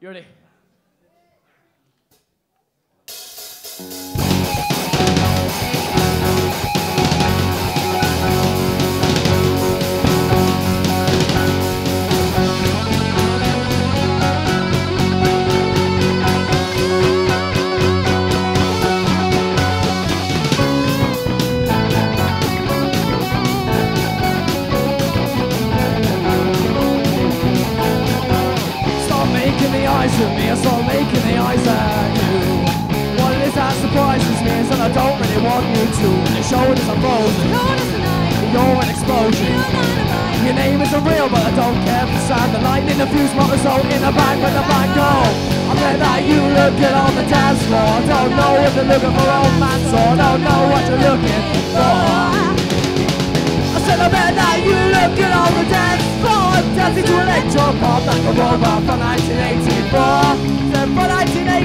You ready? Making the eyes at me, I stop making the eyes at you. What it is that surprises me is that I don't really want you to. When your shoulders are frozen, you're an explosion. Your name isn't real, but I don't care for the sound. The lightning, the fuse, motor zone in the bang when the bang go. I bet that you look good on the dance floor. I don't know if you're looking for romance or I don't know what you're looking for. I said I bet that you look good on the dance floor Dancing to electro pop like a robot from 1984 Said from 1984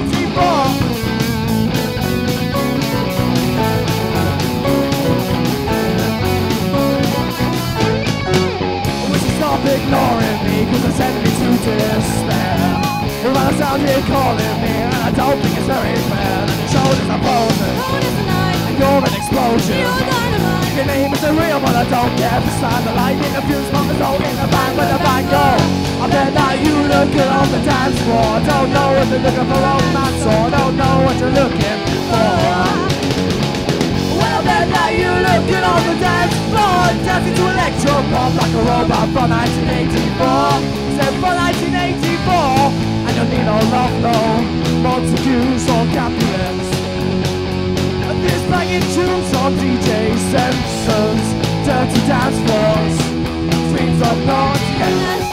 Wish you stop ignoring me Cause it's sending me to despair? Well, I sound here calling me And I don't think it's very fair. And your shoulders are frozen And you're an explosion. Your name isn't real, but I don't care. Sign The lightning, the fuse, the soul in the bang, when the that you look good on the dance floor. Don't know if you're looking for romance or don't know what you're looking for. Well, I bet that you look good on the dance floor? Dancing to electro pop like a robot from 1984 Said from 1984 And you need no love, no Montagues or Capulets this banging tunes on DJ sensors, dirty dance floors, dreams of not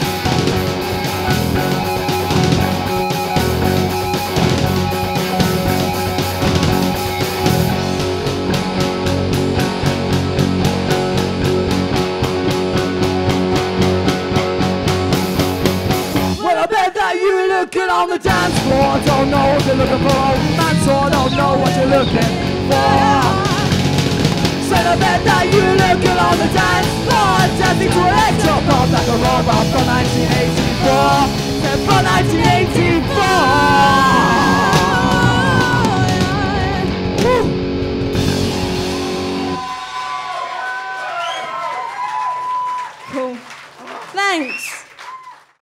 you looking on the dance floor? Don't know what you're looking for. Man, Romancer, don't know what you're looking for. Sentiment that you looking on the dance floor. Dancing to electro pop like a robot from 1984 From 1984 Cool. Thanks.